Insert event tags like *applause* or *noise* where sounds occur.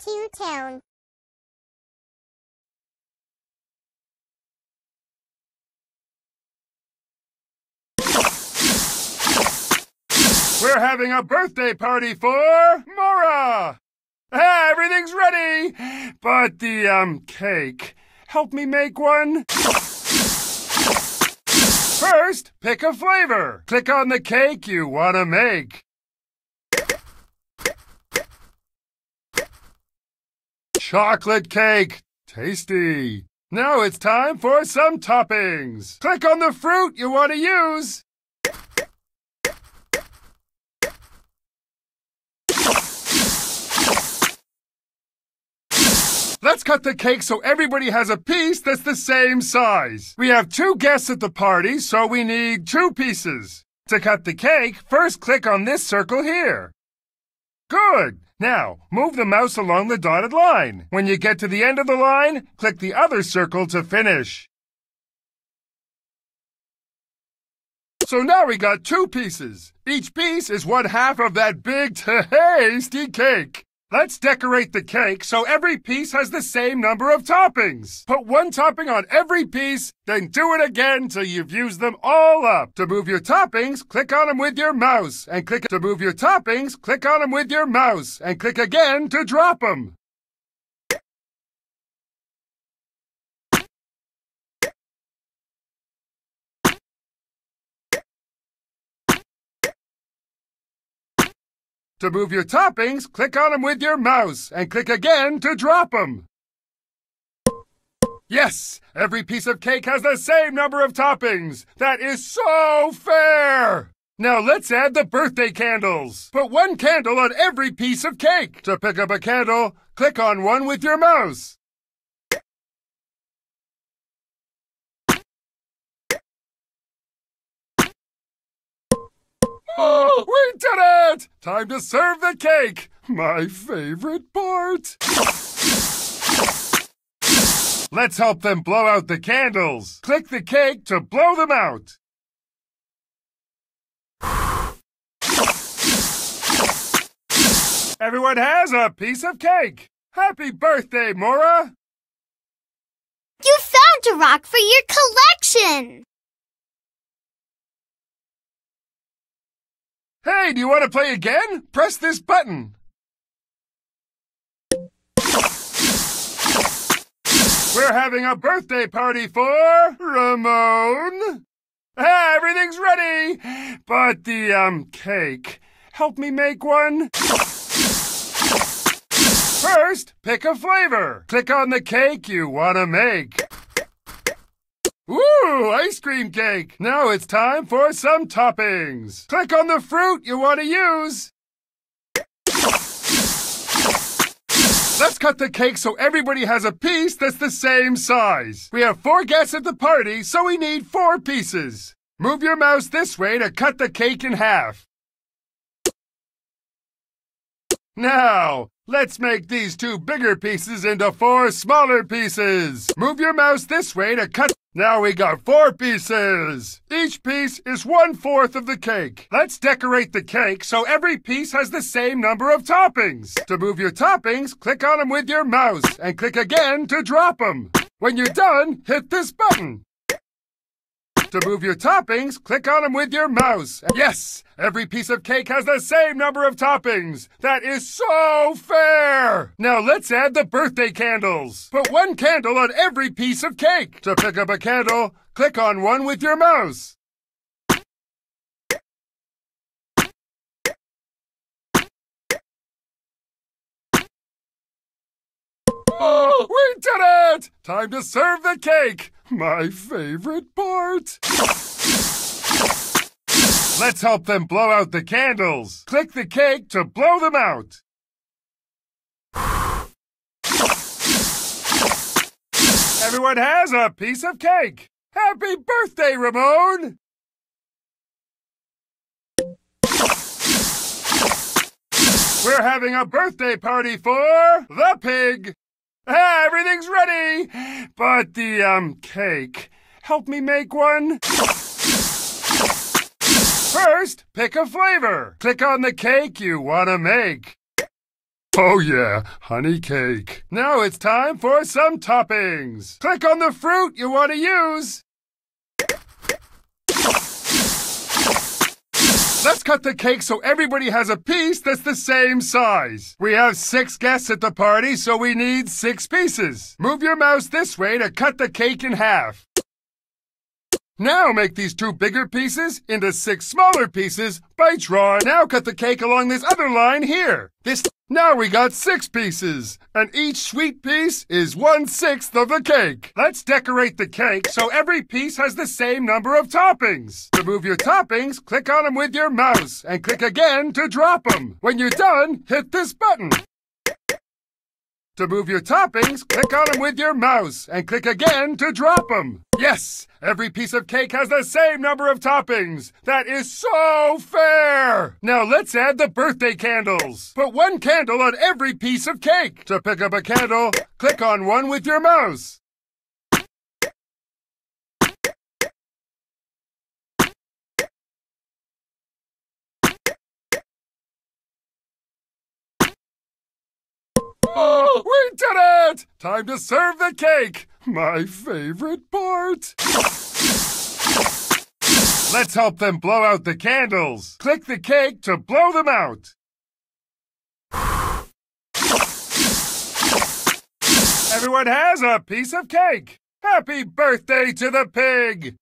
to town. We're having a birthday party for Mora! Everything's ready! But the, um, cake. Help me make one? First, pick a flavor. Click on the cake you want to make. Chocolate cake. Tasty. Now it's time for some toppings. Click on the fruit you want to use. Let's cut the cake so everybody has a piece that's the same size. We have two guests at the party, so we need two pieces. To cut the cake, first click on this circle here. Good. Now, move the mouse along the dotted line. When you get to the end of the line, click the other circle to finish. So now we got two pieces. Each piece is one half of that big *laughs* tasty cake. Let's decorate the cake so every piece has the same number of toppings. Put one topping on every piece, then do it again till you've used them all up. To move your toppings, click on them with your mouse. And click to move your toppings, click on them with your mouse. And click again to drop them. To move your toppings, click on them with your mouse and click again to drop them. Yes, every piece of cake has the same number of toppings. That is so fair. Now let's add the birthday candles. Put one candle on every piece of cake. To pick up a candle, click on one with your mouse. Oh, we did it! Time to serve the cake! My favorite part! Let's help them blow out the candles. Click the cake to blow them out. Everyone has a piece of cake. Happy birthday, Mora! You found a rock for your collection! Hey, do you want to play again? Press this button. We're having a birthday party for Ramone. Hey, everything's ready. But the, um, cake. Help me make one. First, pick a flavor. Click on the cake you want to make. Ooh, ice cream cake! Now it's time for some toppings. Click on the fruit you want to use. Let's cut the cake so everybody has a piece that's the same size. We have four guests at the party, so we need four pieces. Move your mouse this way to cut the cake in half. Now, let's make these two bigger pieces into four smaller pieces. Move your mouse this way to cut now we got four pieces. Each piece is one fourth of the cake. Let's decorate the cake so every piece has the same number of toppings. To move your toppings, click on them with your mouse and click again to drop them. When you're done, hit this button. To move your toppings, click on them with your mouse. Yes, every piece of cake has the same number of toppings. That is so fair. Now let's add the birthday candles. Put one candle on every piece of cake. To pick up a candle, click on one with your mouse. Oh, we did it! Time to serve the cake! My favorite part! Let's help them blow out the candles. Click the cake to blow them out. Everyone has a piece of cake. Happy birthday, Ramone! We're having a birthday party for the pig. Hey, everything's ready. But the, um, cake. Help me make one. First, pick a flavor. Click on the cake you want to make. Oh yeah, honey cake. Now it's time for some toppings. Click on the fruit you want to use. Let's cut the cake so everybody has a piece that's the same size. We have six guests at the party, so we need six pieces. Move your mouse this way to cut the cake in half. Now make these two bigger pieces into six smaller pieces by drawing. Now cut the cake along this other line here. This now we got six pieces, and each sweet piece is one sixth of the cake. Let's decorate the cake so every piece has the same number of toppings. To move your toppings, click on them with your mouse, and click again to drop them. When you're done, hit this button. To move your toppings, click on them with your mouse and click again to drop them. Yes, every piece of cake has the same number of toppings. That is so fair. Now let's add the birthday candles. Put one candle on every piece of cake. To pick up a candle, click on one with your mouse. Oh, we did it! Time to serve the cake! My favorite part! Let's help them blow out the candles. Click the cake to blow them out. Everyone has a piece of cake. Happy birthday to the pig!